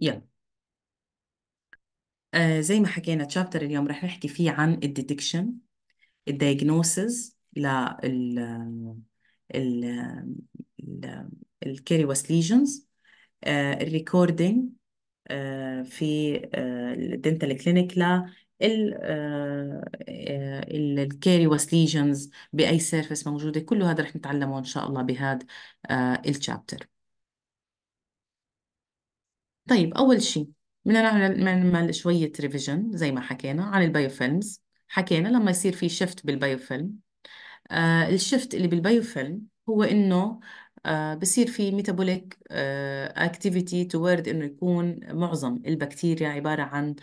يلا. آه زي ما حكينا chapter اليوم رح نحكي فيه عن ال detection ال diagnosis لل ال ال carious lesions ال recording في ال dental clinic ال carious lesions بأي surface موجودة. كله هذا رح نتعلمه إن شاء الله بهذا ال chapter طيب أول شيء بدنا نعمل نعمل شوية revision زي ما حكينا عن ال biofilms حكينا لما يصير في shift بال biofilm آه ال shift اللي بال biofilm هو إنه آه بصير في metabolic activity toward إنه يكون معظم البكتيريا عبارة عن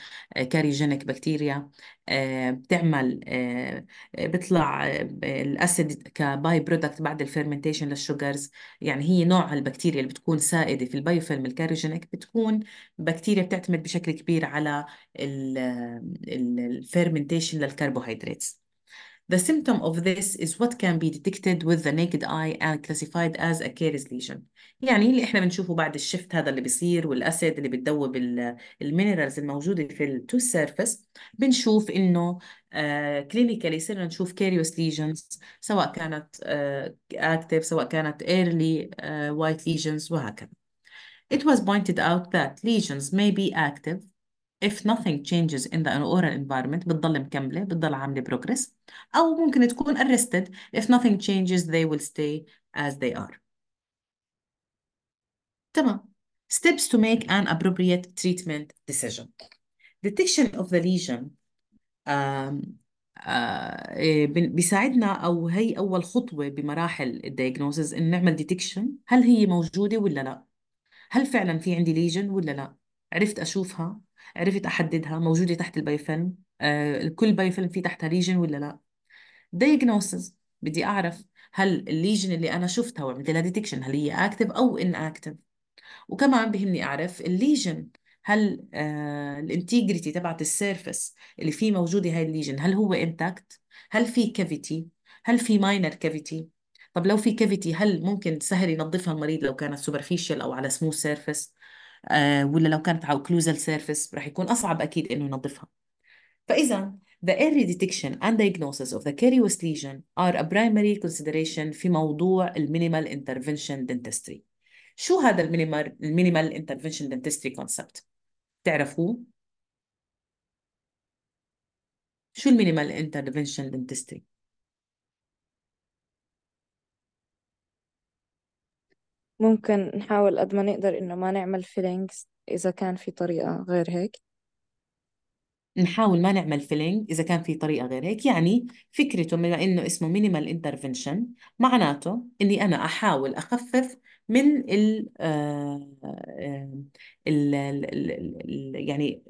cariogenic bacteria آه بتعمل آه بيطلع ال acid ك byproduct بعد ال fermentation لل sugars يعني هي نوع البكتيريا اللي بتكون سائدة في ال biofilm ال cariogenic بتكون بكتيريا بتعتمد بشكل كبير على ال fermentation للكربوهيدرات The symptom of this is what can be detected with the naked eye and classified as a Caries lesion. يعني اللي إحنا بنشوفه بعد ال shift هذا اللي بيصير وال acid اللي بتدوب ال minerals الموجودة في ال tooth surface بنشوف إنه كلينيكالي صرنا نشوف كاريوس ليجنز سواء كانت اكتف uh, سواء كانت early uh, white lesions وهكذا. It was pointed out that lesions may be active if nothing changes in the oral environment بتضل مكملة بتضل عاملة progress أو ممكن تكون arrested if nothing changes they will stay as they are تمام steps to make an appropriate treatment decision detection of the lesion um, uh, بيساعدنا أو هي أول خطوة بمراحل ال diagnosis إن نعمل detection هل هي موجودة ولا لا هل فعلا في عندي lesion ولا لا عرفت أشوفها عرفت أحددها موجودة تحت ال biofilm آه كل biofilm فيه تحتها lesion ولا لا؟ Diagnosis. بدي أعرف هل ال lesion اللي أنا شفتها وعملت لها detection هل هي active أو inactive وكمان بهمني أعرف ال lesion هل آه ال integrity تبعت ال surface اللي فيه موجودة هاي ال lesion هل هو intact هل في cavity هل في minor cavity طب لو في cavity هل ممكن سهل ينظفها المريض لو كانت superficial أو على smooth surface آه ولا لو كانت على occlusal surface رح يكون اصعب أكيد انه ينظفها فاذا the early detection and diagnosis of the carious lesion are a primary consideration في موضوع ال minimal intervention dentistry شو هذا ال minimal ال minimal intervention dentistry concept تعرفوه شو ال minimal intervention dentistry ممكن نحاول قد ما نقدر إنه ما نعمل fillings إذا كان في طريقة غير هيك. نحاول ما نعمل filling إذا كان في طريقة غير هيك. يعني فكرته بما إنه اسمه minimal intervention معناته إني أنا أحاول أخفف من ال ال يعني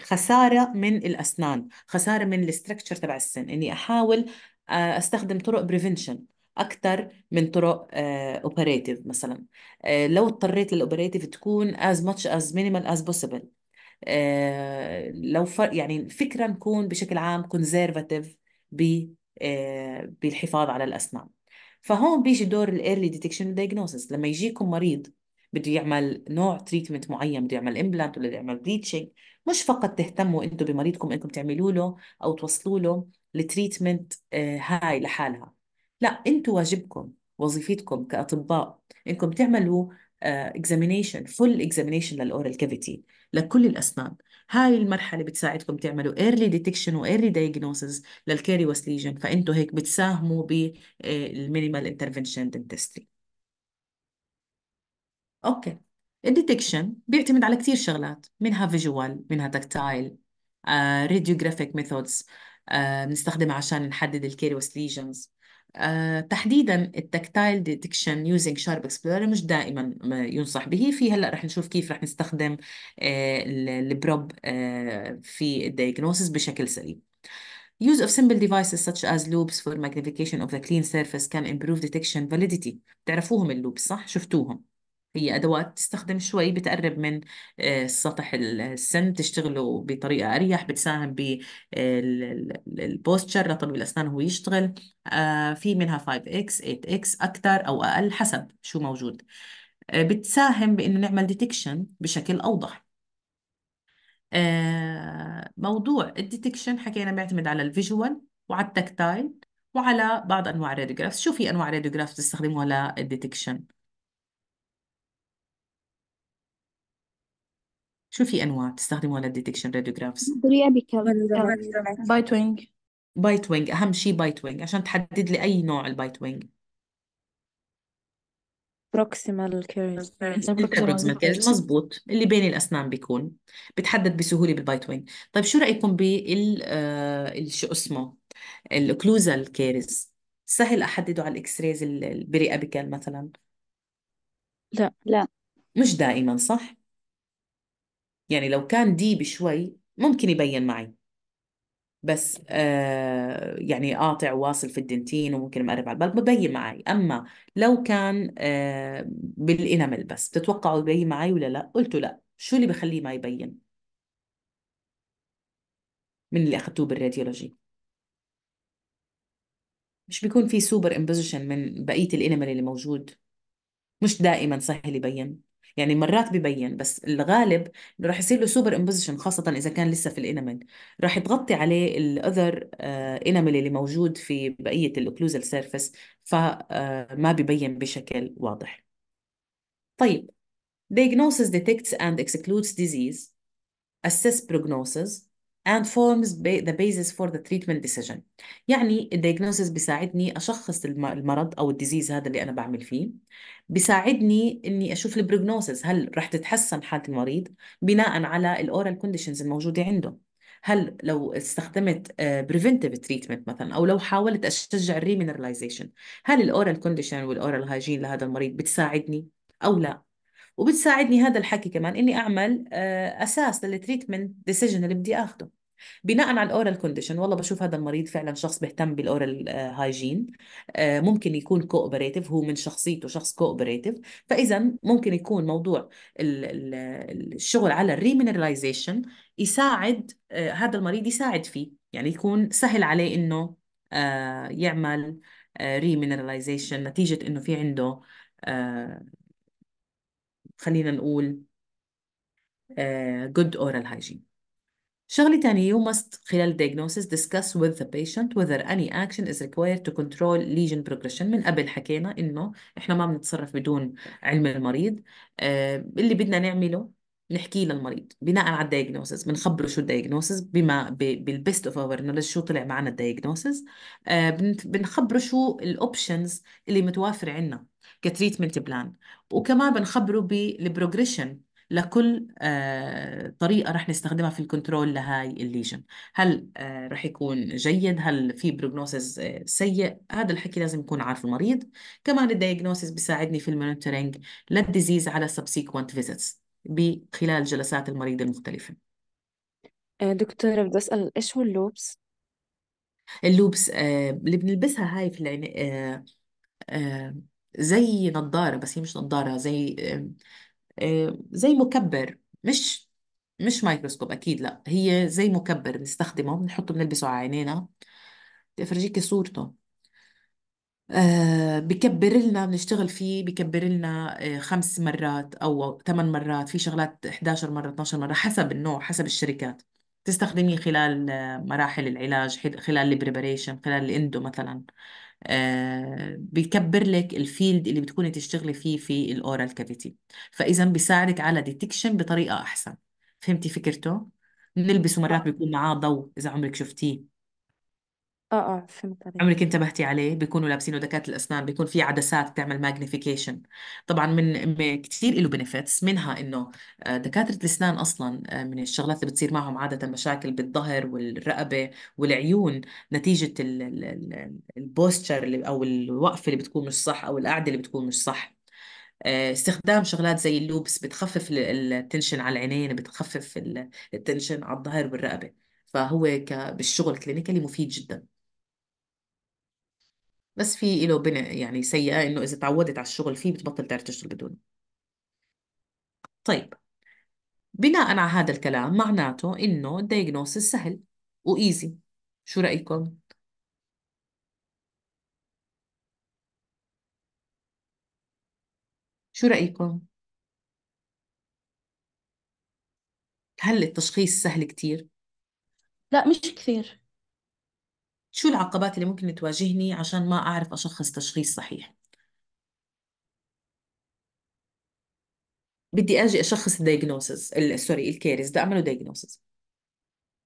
خسارة من الأسنان خسارة من ال structure تبع السن. إني أحاول أستخدم طرق prevention أكثر من طرق operative uh, مثلا. uh, لو اضطريت لل operative تكون much as minimal as possible. uh, لو ف... يعني الفكرة نكون بشكل عام conservative ب بالحفاظ على الأسنان. فهون بيجي دور ال early detection diagnosis لما يجيكم مريض بده يعمل نوع treatment معين بده يعمل implant ولا بده يعمل bleaching مش فقط تهتموا أنتم بمريضكم انكم تعملوا له أو توصلوا له ال treatment هاي لحالها. لا أنتم واجبكم وظيفتكم كأطباء انكم تعملوا examination full examination لل oral cavity لكل الأسنان. هاي المرحلة بتساعدكم تعملوا early detection و early diagnosis لل carious lesion فانتم هيك بتساهموا بال minimal intervention dentistry okay. ال detection بيعتمد على كثير شغلات منها visual منها tactile radiographic methods بنستخدمها عشان نحدد ال carious lesions. آه، تحديدا ال tactile detection using sharp explorer مش دائما ينصح به. في هلأ رح نشوف كيف رح نستخدم آه، ال probe آه، في ال diagnosis بشكل سليم Use of simple devices such as loupes for magnification of the clean surface can improve detection validity. بتعرفوهم ال loupes صح؟ شفتوهم. هي أدوات تستخدم شوي بتقرب من سطح السن تشتغلوا بطريقة أريح بتساهم بال posture لطبيب الأسنان هو يشتغل. في منها 5x 8x أكثر أو أقل حسب شو موجود. بتساهم بإنه نعمل detection بشكل أوضح. آه موضوع ال detection حكينا بيعتمد على ال visual وعلى ال tactile وعلى بعض أنواع ال radiographs شو في أنواع radiographs تستخدموها لل detection شو في أنواع تستخدموها لل detection radiographs periapical bitewing bitewing أهم شيء bitewing عشان تحدد لي أي نوع ال bitewing proximal caries ال proximal caries مزبوط اللي بين الأسنان بيكون بتحدد بسهولة بال bitewing طيب شو رأيكم بال آه شو اسمه؟ ال occlusal caries. سهل أحدده على ال x-rays ال periapical مثلا؟ لا. لا. مش دائما صح؟ يعني لو كان deep شوي ممكن يبين معي. بس آه يعني قاطع واصل في ال dentin وممكن مقرب على ال pulp ببين معي. أما لو كان آه بال enamel بس بتتوقعوا يبين معي ولا لا؟ قلتوا لا. شو اللي بخليه ما يبين؟ من اللي أخذتوه بال radiology. مش بيكون في superimposition من بقية ال enamel اللي موجود؟ مش دائما سهل يبين. يعني مرات ببين بس الغالب إنه راح يصير له superimposition خاصة إذا كان لسه في ال enamel راح تغطي عليه ال other enamel اللي موجود في بقية ال occlusal surface فما ببين بشكل واضح. طيب diagnosis detects and excludes disease. Assess prognosis. And forms the basis for the treatment decision. يعني ال diagnosis بيساعدني أشخص الم- المرض أو ال disease هذا اللي أنا بعمل فيه. بيساعدني إني أشوف ال prognosis هل رح تتحسن حالة المريض؟ بناء على ال oral conditions الموجودة عنده. هل لو استخدمت preventive treatment مثلا أو لو حاولت أشجع ال remineralization هل ال oral condition وال oral hygiene لهذا المريض بتساعدني أو لا؟ وبتساعدني هذا الحكي كمان إني أعمل آه، أساس لل treatment decision اللي بدي آخده. بناء على ال oral condition والله بشوف هذا المريض فعلا شخص بيهتم بال oral hygiene ممكن يكون cooperative هو من شخصيته شخص cooperative فاذا ممكن يكون موضوع ال- ال- الشغل على ال remineralization يساعد آه، هذا المريض يساعد فيه يعني يكون سهل عليه إنه آه، يعمل remineralization نتيجة إنه في عنده آه، خلينا نقول آه، good oral hygiene. شغلة تانية you must خلال diagnosis discuss with the patient whether any action is required to control lesion progression. من قبل حكينا إنه إحنا ما بنتصرف بدون علم المريض. آه اللي بدنا نعمله نحكيه للمريض بناء على ال diagnosis بنخبره شو ال diagnosis بما بال best of our knowledge شو طلع معنا ال diagnosis آه بن- بنخبره شو ال options اللي متوافره عندنا ك treatment plan وكمان بنخبره بال progression لكل آه، طريقة رح نستخدمها في ال control لهاي ال lesion. هل آه، رح يكون جيد؟ هل في prognosis سيء؟ هذا الحكي لازم يكون عارف المريض. كمان ال diagnosis بيساعدني في ال monitoring لل disease على subsequent visits بخلال جلسات المريض المختلفة. آه، دكتورة بدي أسأل إيش هو ال loupes؟ ال loupes آه، اللي بنلبسها هاي في العين آه، آه، زي نظارة بس هي مش نظارة زي آه، آه، زي مكبر مش مش مايكروسكوب أكيد لأ. هي زي مكبر بنستخدمه بنحطه بنلبسه على عينينا. بدي افرجيكي صورته. آه بكبر لنا بنشتغل فيه بكبر لنا آه خمس مرات أو ثمان مرات في شغلات 11 مرة 12 مرة حسب النوع حسب الشركات. تستخدميه خلال آه، مراحل العلاج خلال ال preparation خلال ال endo مثلا. آه بيكبر لك ال field اللي بتكوني تشتغلي فيه في ال oral cavity. فإذا بيساعدك على detection بطريقة أحسن. فهمتي فكرته؟ بنلبسه مرات بيكون معاه ضوء إذا عمرك شفتيه. آه آه فهمت عليك. عمرك انتبهتي عليه؟ بيكونوا لابسينه دكاتره الأسنان بيكون في عدسات بتعمل magnification طبعا من كتير له benefits منها إنه آه، دكاترة الأسنان أصلا آه، من الشغلات اللي بتصير معهم عادة مشاكل بالظهر والرقبة والعيون نتيجة ال posture اللي أو الوقفه اللي بتكون مش صح أو القعدة اللي بتكون مش صح. آه، استخدام شغلات زي ال loupes بتخفف ال- ال tension على العينين بتخفف ال- ال tension على الظهر والرقبة. فهو بالشغل clinically مفيد جدا. بس في له بنفس يعني سيئة إنه إذا تعودت على الشغل فيه بتبطل تعرف تشتغل بدونه طيب بناء على هذا الكلام معناته إنه الدايجنوسيس سهل وإيزي شو رأيكم؟ شو رأيكم؟ هل التشخيص سهل كتير لا مش كثير شو العقبات اللي ممكن تواجهني عشان ما أعرف أشخص تشخيص صحيح؟ بدي أجي أشخص ال diagnosis sorry ال caries بدي أعمله diagnosis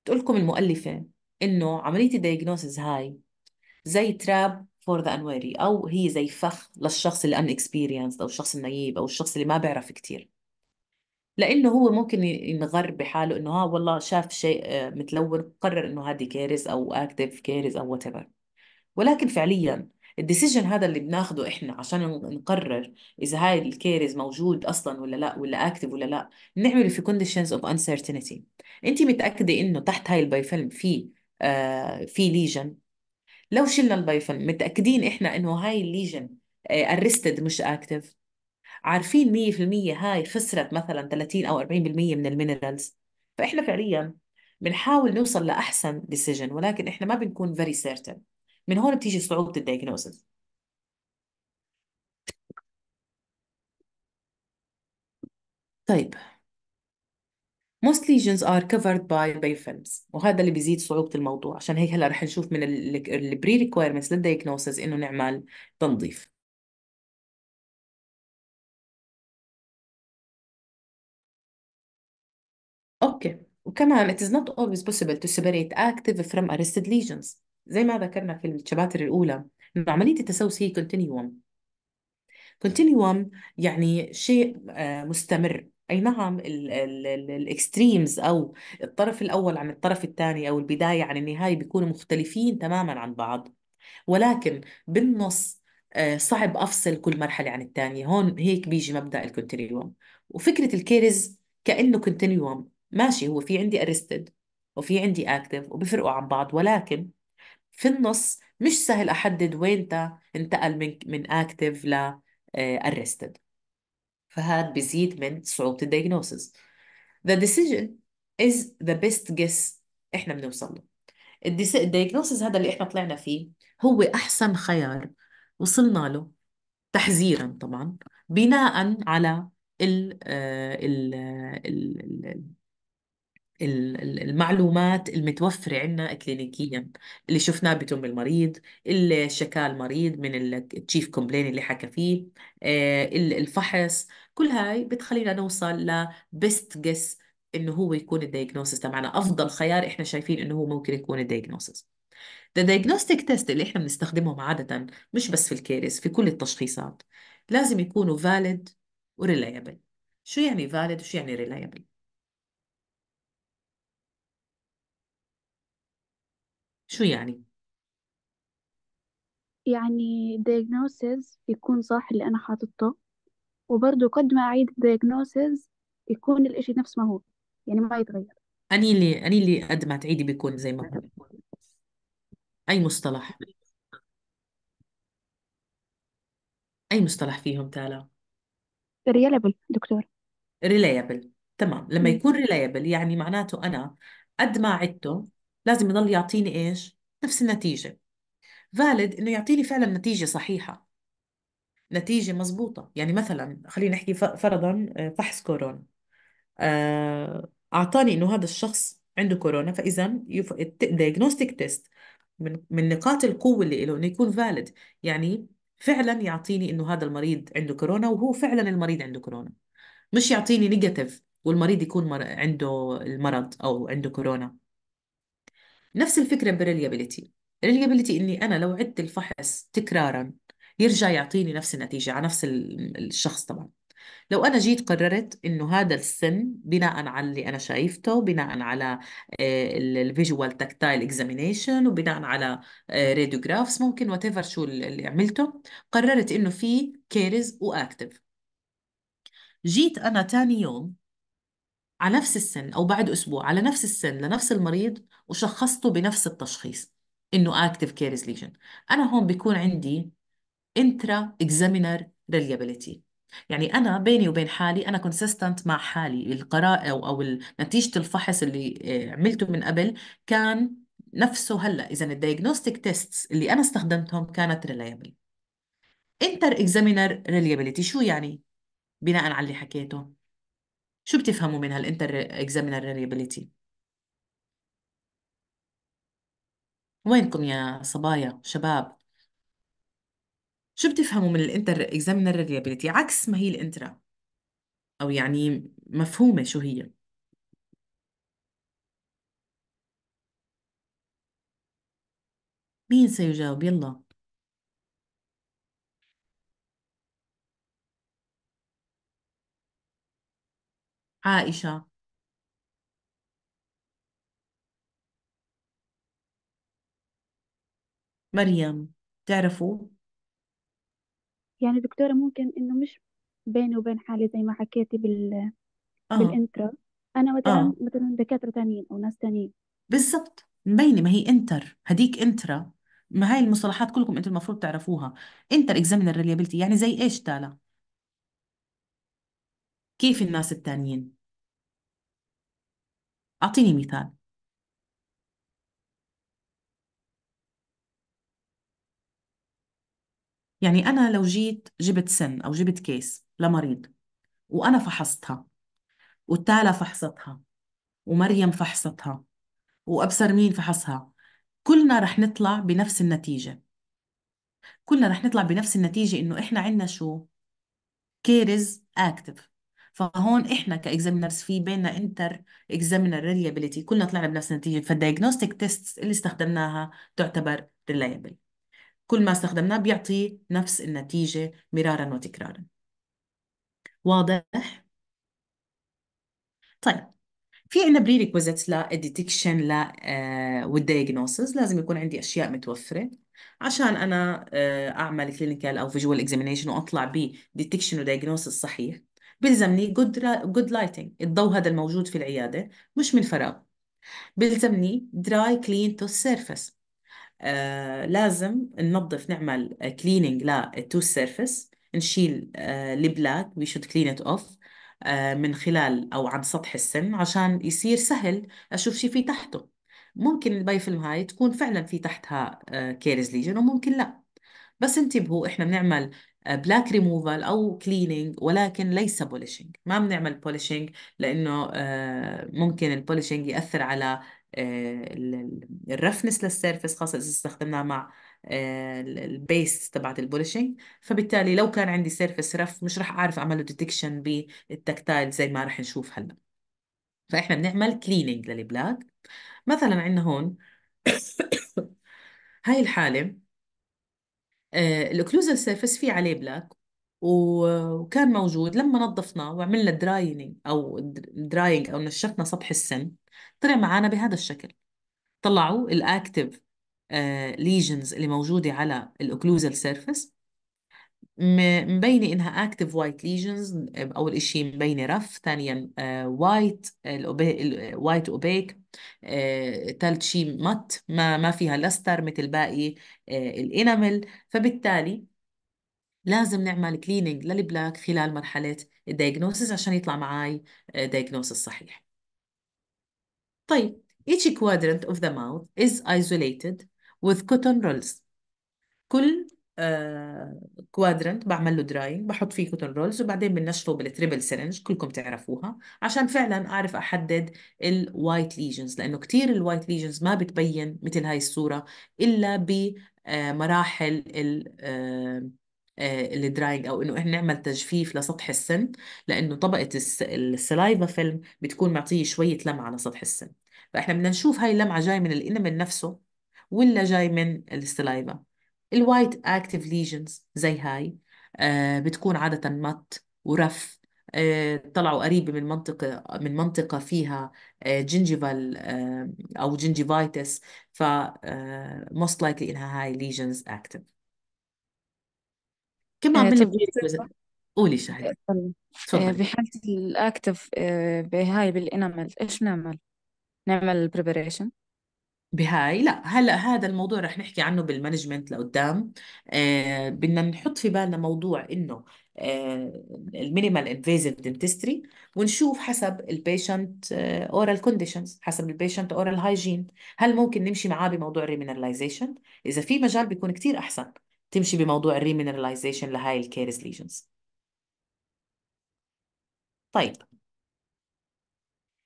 تقول لكم المؤلفة إنه عملية ال diagnosis هاي زي trap for the unwary أو هي زي فخ للشخص اللي inexperienced أو الشخص ال naive أو الشخص اللي ما بيعرف كثير لأنه هو ممكن ينغر بحاله إنه ها والله شاف شيء آه، متلون قرر إنه هذه caries أو active caries أو what ولكن فعليا ال decision هذا اللي بناخده إحنا عشان نقرر إذا هاي ال caries موجود أصلا ولا لا ولا active ولا لا بنعمله في conditions of uncertainty. أنت متأكدة إنه تحت هاي ال biofilm في آه في lesion لو شلنا البايفن متأكدين إحنا إنه هاي ال lesion arrested مش active عارفين 100% هاي خسرت مثلا 30 أو 40% من ال minerals. فإحنا فعليا بنحاول نوصل لأحسن decision ولكن إحنا ما بنكون very certain. من هون بتيجي صعوبة الدايجنوزز طيب. Most lesions are covered by biofilms وهذا اللي بيزيد صعوبة الموضوع. عشان هيك هلأ رح نشوف من ال pre requirements للdiagnosis إنه نعمل تنظيف. وكمان it is not always possible to separate active from arrested lesions زي ما ذكرنا في ال chapters الأولى إنه عملية التسوس هي continuum. continuum يعني شيء آه، مستمر. أي نعم ال extremes أو الطرف الأول عن الطرف الثاني أو البداية عن النهاية بيكونوا مختلفين تماما عن بعض. ولكن بالنص آه، صعب أفصل كل مرحلة عن الثانية. هون هيك بيجي مبدأ ال continuum. وفكرة ال caries كأنه continuum ماشي هو في عندي arrested وفي عندي active وبفرقوا عن بعض ولكن في النص مش سهل أحدد وين انتقل من من active ل arrested فهذا بيزيد من صعوبة ال diagnosis the decision is the best guess إحنا بنوصل له. ال diagnosis هذا اللي إحنا طلعنا فيه هو أحسن خيار وصلنا له تقديرا طبعا بناء على ال ال ال المعلومات المتوفرة عندنا clinically اللي شفناه بتم المريض اللي شكا المريض من ال chief complaint اللي حكى فيه آه، الفحص كل هاي بتخلينا نوصل ل best guess إنه هو يكون ال diagnosis تبعنا. أفضل خيار إحنا شايفين إنه هو ممكن يكون ال diagnosis The diagnostic test اللي إحنا بنستخدمهم عادة مش بس في الكيرس في كل التشخيصات. لازم يكونوا valid و reliable. شو يعني valid وشو يعني reliable شو يعني؟ يعني diagnosis يكون صح اللي أنا حاططه وبرضه قد ما أعيد diagnosis يكون الإشي نفس ما هو يعني ما يتغير. أني اللي أني اللي قد ما تعيدي بيكون زي ما هو. أي مصطلح؟ أي مصطلح فيهم تالا؟ Reliable دكتور. Reliable تمام. لما. يكون reliable يعني معناته أنا قد ما عدته لازم يضل يعطيني إيش؟ نفس النتيجة. valid إنه يعطيني فعلا نتيجة صحيحة. نتيجة مزبوطة يعني مثلا خلينا نحكي فرضا آه، فحص كورونا. آه، أعطاني إنه هذا الشخص عنده كورونا فإذا diagnostic test من من نقاط القوة اللي له إنه يكون valid. يعني فعلا يعطيني إنه هذا المريض عنده كورونا وهو فعلا المريض عنده كورونا. مش يعطيني negative والمريض يكون مر... عنده المرض أو عنده كورونا. نفس الفكرة بال reliability ال reliability إني أنا لو عدت الفحص تكرارا يرجع يعطيني نفس النتيجة على نفس ال- الشخص طبعا. لو أنا جيت قررت إنه هذا السن بناء على اللي أنا شايفته بناء على ال visual tactile examination وبناء على radiographs ممكن what شو اللي عملته قررت إنه في caries و active جيت أنا تاني يوم على نفس السن أو بعد أسبوع على نفس السن لنفس المريض وشخصته بنفس التشخيص إنه active caries lesion. أنا هون بيكون عندي intra examiner reliability. يعني أنا بيني وبين حالي أنا consistent مع حالي. القراءة أو أو نتيجة الفحص اللي آه، عملته من قبل كان نفسه هلأ. إذا ال diagnostic tests اللي أنا استخدمتهم كانت reliable. inter examiner reliability شو يعني؟ بناء على اللي حكيته. شو بتفهموا من هال inter examiner reliability وينكم يا صبايا شباب؟ شو بتفهموا من ال inter examiner reliability عكس ما هي ال intra. أو يعني مفهومة شو هي. مين سيجاوب؟ يلا. عائشة. مريم تعرفوا؟ يعني دكتورة ممكن إنه مش بيني وبين حالي زي ما حكيتي بال... آه. بال intra. أنا مثلا آه. مثلا دكاترة تانيين أو ناس تانيين. بالضبط. مبينة ما هي inter. هديك intra. ما هاي المصطلحات كلكم أنتم المفروض تعرفوها. inter examiner reliability يعني زي إيش تالا؟ كيف الناس التانيين؟ أعطيني مثال. يعني أنا لو جيت جبت سن أو جبت case لمريض وأنا فحصتها وتالا فحصتها ومريم فحصتها وأبصر مين فحصها كلنا رح نطلع بنفس النتيجة. كلنا رح نطلع بنفس النتيجة إنه إحنا عنا شو؟ caries active فهون إحنا ك examiners في بيننا inter examiner reliability كلنا طلعنا بنفس النتيجة. فال diagnostic test اللي استخدمناها تعتبر reliable كل ما استخدمناه بيعطي نفس النتيجة مرارا وتكرارا. واضح؟ طيب في عندنا prerequisites لل detection ل وال diagnosis لازم يكون عندي أشياء متوفرة. عشان أنا آه، أعمل clinical أو visual examination وأطلع ب detection و diagnosis صحيح. بيلزمني good good lighting الضوء هذا الموجود في العيادة مش من فراغ. بيلزمني dry clean tooth surface آه لازم ننظف نعمل cleaning لل tooth surface نشيل آه ال plaque we should clean it off من خلال أو عن سطح السن عشان يصير سهل أشوف شي في تحته. ممكن ال biofilm هاي تكون فعلا في تحتها آه caries lesion وممكن لا. بس انتبهوا إحنا بنعمل بلاك ريموفال أو كليننج ولكن ليس polishing ما بنعمل polishing لأنه آه، ممكن ال polishing يأثر على ال roughness لل surface خاصة إذا استخدمناه مع آه، ال paste تبعت ال polishing فبالتالي لو كان عندي surface rough مش راح أعرف أعمل له detection بال tactile زي ما راح نشوف هلأ. فإحنا بنعمل cleaning لل plaque. مثلا عندنا هون هاي الحالة ال occlusal surface في عليه plaque وكان موجود لما نظفناه وعملنا drying أو drying أو نشفنا سطح السن طلع معنا بهذا الشكل. طلعوا ال active lesions اللي موجودة على ال occlusal surface مبينه إنها active white lesions أول شيء مبينه rough ثانيا white white opaque ثالث شيء matt ما ما فيها luster مثل باقي ال enamel. فبالتالي لازم نعمل cleaning لل plaque خلال مرحلة ال diagnosis عشان يطلع معي diagnosis صحيح. طيب each quadrant of the mouth is isolated with cotton rolls. كل quadrant بعمل له drying بحط فيه cotton rolls وبعدين بنشفه بال triple syringe كلكم تعرفوها عشان فعلا أعرف أحدد ال white lesions لأنه كثير ال white lesions ما بتبين مثل هاي الصورة إلا بمراحل ال drying أو إنه إحنا نعمل تجفيف لسطح السن لأنه طبقة ال saliva film بتكون معطيه شوية لمعة على سطح السن. فإحنا بدنا نشوف هاي اللمعة جاي من ال enamel نفسه ولا جاي من ال saliva ال white active lesions زي هاي آه بتكون عادة matt و rough. آه طلعوا قريبة من منطقة من منطقة فيها آه gingival أو gingivitis ف most likely إنها هاي lesions active. كمان من طب ال قولي شهد آه، تفضلي. بحالة ال active بهاي بال enamel إيش نعمل؟ نعمل preparation. بهاي لا هلأ هذا الموضوع رح نحكي عنه بال management لقدام. آه بدنا نحط في بالنا موضوع إنه ال minimal invasive dentistry ونشوف حسب ال patient oral conditions حسب ال patient oral hygiene هل ممكن نمشي معاه بموضوع ال remineralization إذا في مجال بيكون كتير أحسن تمشي بموضوع ال remineralization لهاي ال caries lesions طيب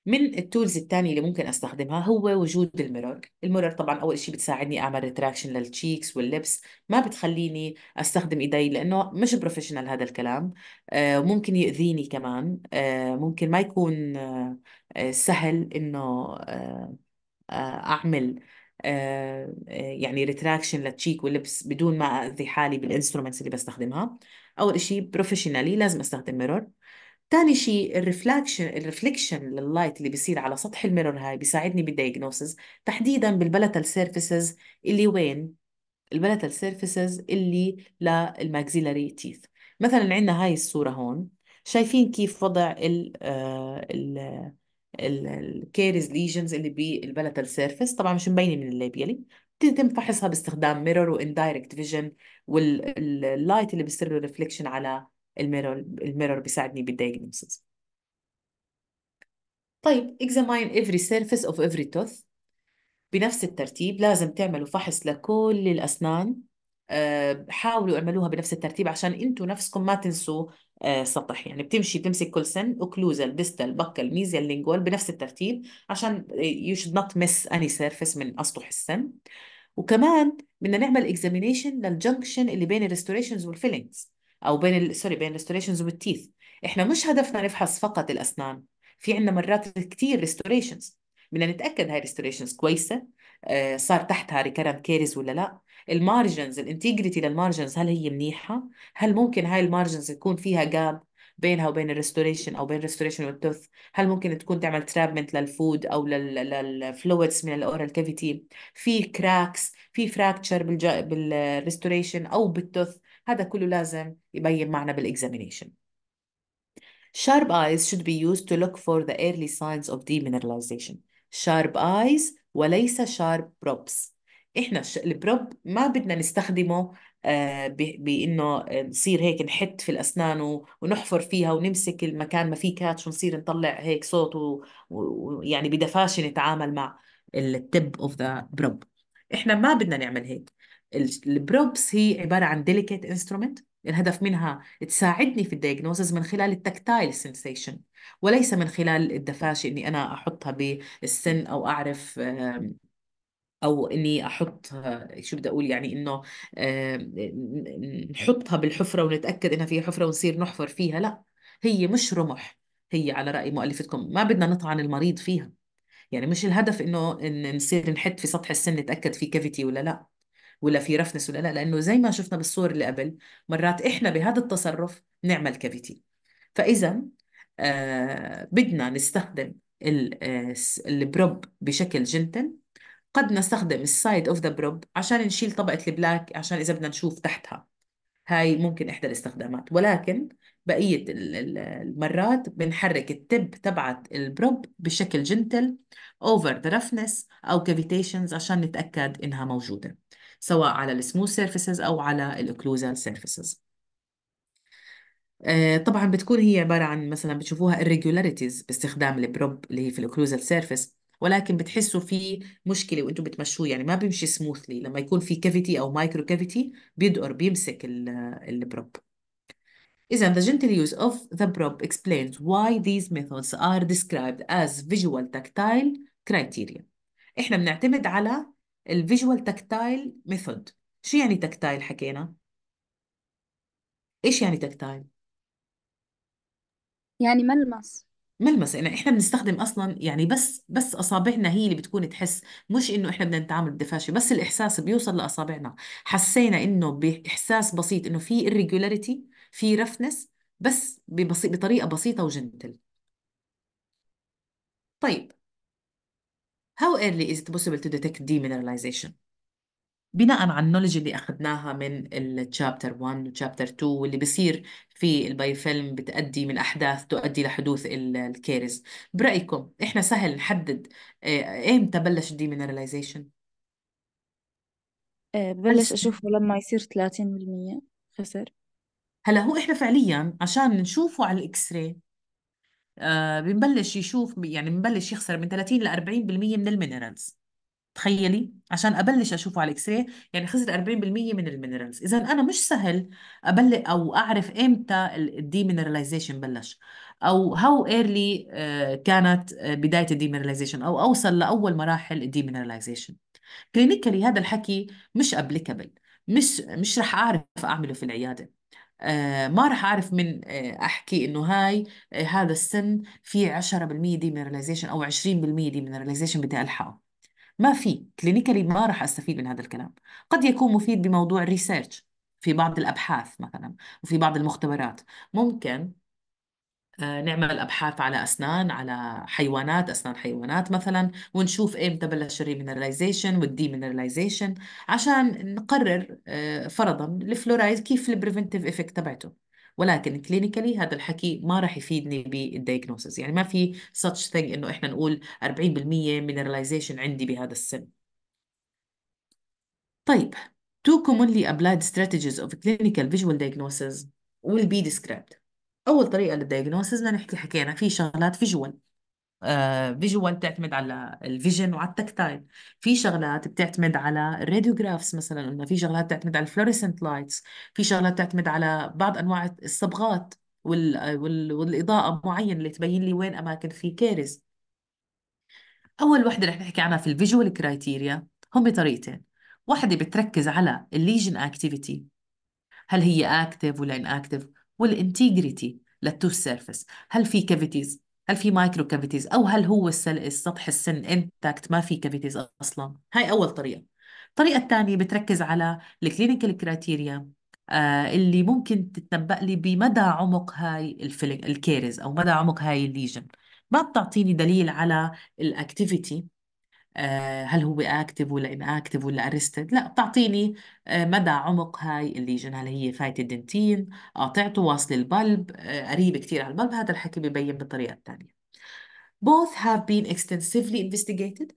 من ال tools الثانية اللي ممكن أستخدمها هو وجود ال mirror. ال mirror طبعا أول شيء بتساعدني أعمل retraction لل cheeks وال lips ما بتخليني أستخدم إيدي لأنه مش professional هذا الكلام. آه ممكن يؤذيني كمان. آه ممكن ما يكون آه سهل إنه آه آه، أعمل آه، يعني retraction لل cheek وال lips بدون ما اذي حالي بال instruments اللي بستخدمها. أول شيء professionally لازم أستخدم mirror تاني شيء ال reflection ال reflection لل light اللي بيصير على سطح ال mirror هاي بيساعدني بال diagnosis تحديدا بال palatal surfaces اللي وين؟ ال palatal surfaces اللي لل maxillary teeth مثلا عندنا هاي الصورة هون. شايفين كيف وضع ال ال الcaries lesions اللي بال palatal surface طبعا مش مبينة من ال labially بتتم فحصها باستخدام mirror و indirect vision وال light اللي بيصير له reflection على ال mirror ال mirror بيساعدني بال diagnosis طيب examine every surface of every tooth بنفس الترتيب. لازم تعملوا فحص لكل الأسنان. آه، حاولوا اعملوها بنفس الترتيب عشان أنتوا نفسكم ما تنسوا آه، سطح. يعني بتمشي بتمسك كل سن occlusal distal buccal mesial lingual بنفس الترتيب عشان you should not miss any surface من أسطح السن. وكمان بدنا نعمل examination لل junction اللي بين ال restorations وال fillings أو بين. sorry بين ال restorations وال teeth إحنا مش هدفنا نفحص فقط الأسنان. في عندنا مرات كثير restorations بدنا نتأكد هاي restorations كويسة. آه صار تحتها recurrent caries ولا لا. ال margins ال integrity لل margins هل هي منيحة؟ هل ممكن هاي ال margins يكون فيها gap بينها وبين ال restoration أو بين ال restoration وال tooth هل ممكن تكون تعمل ترابمنت للفود أو للفلويدز من الاورال كافيتي في كراكس في فراكتشر بالريستوريشن أو بالتوث هذا كله لازم يبين معنا بال examination Sharp eyes should be used to look for the early signs of demineralization. Sharp eyes وليس sharp probes. إحنا ال probe ما بدنا نستخدمه آه، بإنه نصير هيك نحت في الأسنان ونحفر فيها ونمسك المكان ما فيه catch ونصير نطلع هيك صوت ويعني بدفاش نتعامل مع ال tip of the probe إحنا ما بدنا نعمل هيك ال probes هي عبارة عن delicate instrument الهدف منها تساعدني في ال diagnosis من خلال ال tactile sensation وليس من خلال الدفاشة إني أنا أحطها بالسن أو أعرف أو إني أحط شو بدي أقول يعني إنه نحطها بالحفرة ونتأكد إنها فيها حفرة ونصير نحفر فيها لا هي مش رمح هي على رأي مؤلفتكم ما بدنا نطعن المريض فيها. يعني مش الهدف إنه نصير نحط في سطح السن نتأكد في cavity ولا لا. ولا في roughness ولا لا لأنه زي ما شفنا بالصور اللي قبل مرات إحنا بهذا التصرف نعمل cavity فإذا آه بدنا نستخدم آه، ال probe بشكل gentle قد نستخدم ال side of the probe عشان نشيل طبقة ال plaque عشان إذا بدنا نشوف تحتها. هاي ممكن إحدى الاستخدامات. ولكن بقية المرات بنحرك ال tip تبعت ال probe بشكل gentle over the roughness أو cavitations عشان نتأكد إنها موجودة. سواء على ال smooth surfaces أو على ال occlusal surfaces آه، طبعا بتكون هي عبارة عن مثلا بتشوفوها irregularities باستخدام ال probe اللي هي في ال occlusal surface ولكن بتحسوا في مشكلة وأنتم بتمشوه يعني ما بيمشي smoothly لما يكون في cavity أو micro cavity بيدقر بيمسك ال probe. إذا the gentle use of the probe explains why these methods are described as visual tactile criteria. إحنا بنعتمد على ال visual tactile method. شو يعني tactile حكينا؟ إيش يعني tactile؟ يعني ملمس ملمس يعني إحنا بنستخدم أصلا يعني بس بس أصابعنا هي اللي بتكون تحس مش إنه إحنا بدنا نتعامل بدفاشة بس الإحساس بيوصل لأصابعنا حسينا إنه بإحساس بسيط إنه في irregularity في roughness بس ببسيط بطريقة بسيطة و gentle طيب how early is it possible to detect demineralization? بناء على ال knowledge اللي أخذناها من ال chapter 1 و chapter 2 واللي بصير في ال biofilm بتأدي من احداث تؤدي لحدوث ال caries برأيكم إحنا سهل نحدد ايمتى بلش ال demineralization آه، ببلش أشوفه لما يصير 30% خسر. هلا هو إحنا فعليا عشان نشوفه على ال X-ray آه بنبلش يشوف يعني بنبلش يخسر من 30 ل 40% من ال minerals. تخيلي؟ عشان أبلش أشوفه على ال X-ray يعني خسر 40% من ال minerals. اذا أنا مش سهل ابلش أو أعرف إمتى ال demineralization بلش أو how early كانت آه، بداية ال demineralization أو أوصل لأول مراحل ال demineralization. clinically هذا الحكي مش applicable مش مش رح أعرف أعمله في العيادة. آه ما رح أعرف من آه أحكي إنه هاي آه هذا السن فيه 10% demineralization أو 20% demineralization بدي ألحقه. ما في clinically ما راح أستفيد من هذا الكلام. قد يكون مفيد بموضوع ال research في بعض الأبحاث مثلا وفي بعض المختبرات. ممكن آه، نعمل أبحاث على أسنان على حيوانات أسنان حيوانات مثلا ونشوف إمتى بلش ال remineralization وال demineralization عشان نقرر آه، فرضا الفلورايد كيف ال preventive effect تبعته. ولكن clinically هذا الحكي ما راح يفيدني بال diagnosis يعني ما في such thing إنه إحنا نقول 40% mineralization عندي بهذا السن. طيب two commonly applied strategies of clinical visual diagnosis will be described. أول طريقة لل diagnosis بدنا نحكي حكينا في شغلات visual visual بتعتمد على ال vision وعلى ال tactile. في شغلات بتعتمد على ال radiographs مثلا قلنا في شغلات بتعتمد على ال fluorescent lights في شغلات بتعتمد على بعض أنواع الصبغات وال... وال... والإضاءة معينة اللي تبين لي وين أماكن في caries أول وحدة رح نحكي عنها في ال visual criteria هم طريقتين. واحدة بتركز على ال lesion activity هل هي active ولا inactive وال integrity لل tooth surface هل في cavities هل في micro cavities أو هل هو السل... السطح السن intact ما في cavities أصلا. هاي أول طريقة. الطريقة الثانية بتركز على ال clinical criteria آه اللي ممكن تتنبأ لي بمدى عمق هاي ال caries أو مدى عمق هاي ال lesion ما بتعطيني دليل على ال activity هل هو active ولا inactive ولا arrested لا بتعطيني آه، مدى عمق هاي ال lesion هل هي فايت ال dentin. قاطعته واصل البلب آه، قريبة كتير على البلب. هذا الحكي ببين بالطريقة الثانية both have been extensively investigated.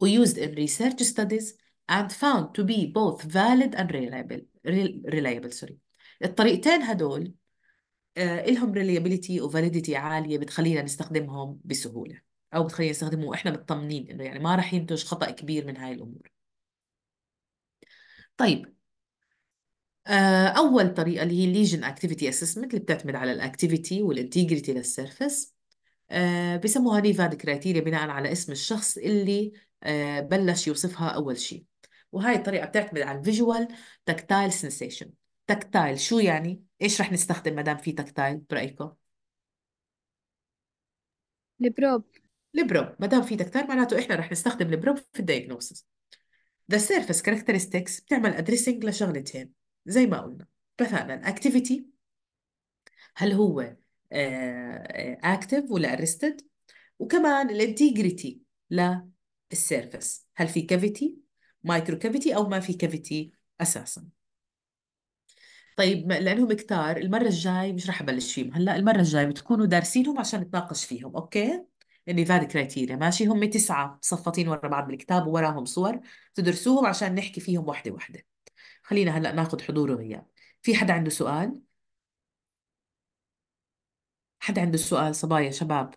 وused in research studies and found to be both valid and reliable reliable sorry. الطريقتين هدول آه، إلهم reliability و validity عالية بتخلينا نستخدمهم بسهولة. أو بتخلينا نستخدمه وإحنا مطمنين إنه يعني ما رح ينتج خطأ كبير من هاي الأمور. طيب. آه، أول طريقة اللي هي ال lesion activity assessment اللي بتعتمد على ال activity وال integrity لل surface. آه، بسموها Nyvad criteria بناء على اسم الشخص اللي آه، بلش يوصفها أول شيء وهاي الطريقة بتعتمد على ال visual tactile sensation tactile شو يعني؟ إيش رح نستخدم ما دام في tactile برأيكم؟ ال probe. ال probe ما دام في tactile معناته إحنا رح نستخدم ال probe في ال diagnosis The surface characteristics بتعمل addressing لشغلتين زي ما قلنا. اتفقنا ال activity هل هو active ولا arrested وكمان ال integrity لل surface هل في cavity micro cavity أو ما في cavity أساسا. طيب لأنهم كتار المرة الجاي مش رح أبلش فيهم. هلأ المرة الجاي بتكونوا دارسينهم عشان نتناقش فيهم okay؟ النيفاد كرايتيريا ماشي؟ هم تسعة مصفطين ورا بعض بالكتاب ووراهم صور تدرسوهم عشان نحكي فيهم وحدة وحدة خلينا هلأ ناخذ حضور وغياب في حدا عنده سؤال؟ حدا عنده سؤال؟ صبايا شباب.